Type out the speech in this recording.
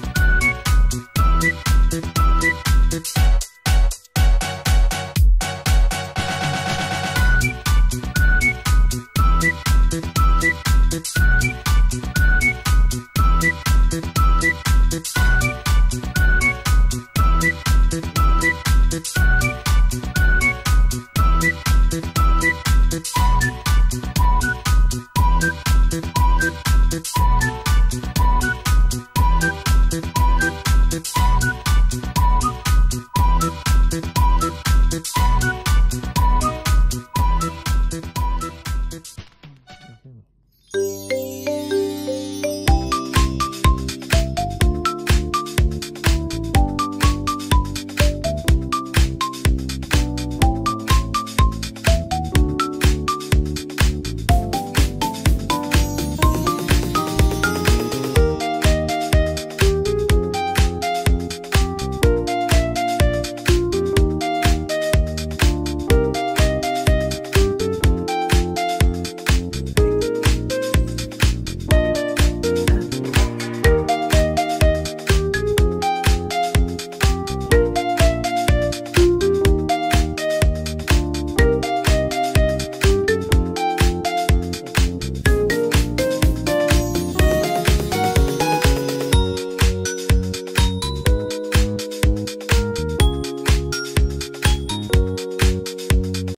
Bye.